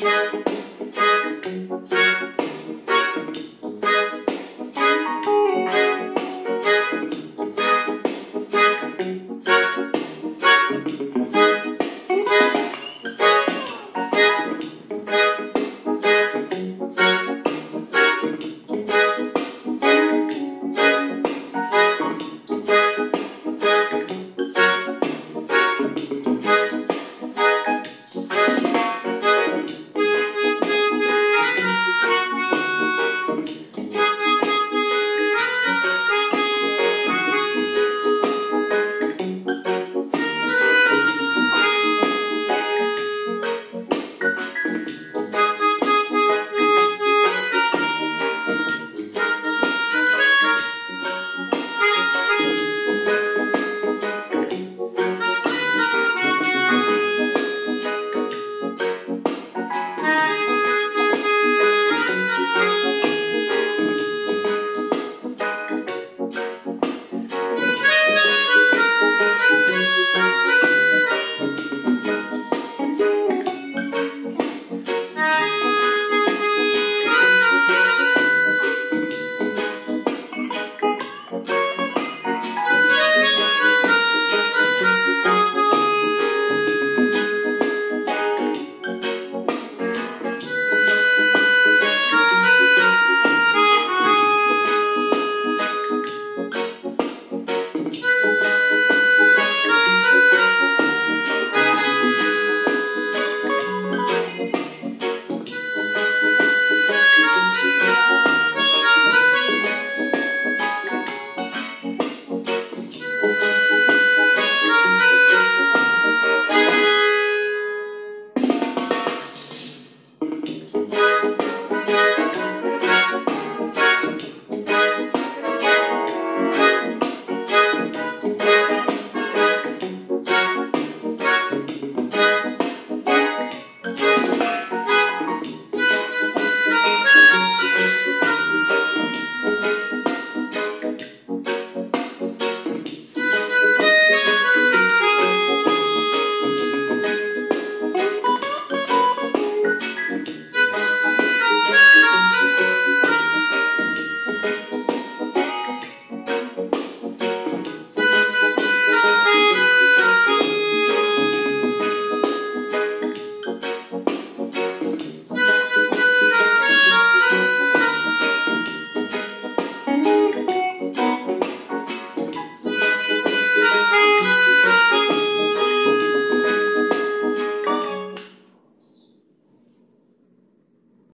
you.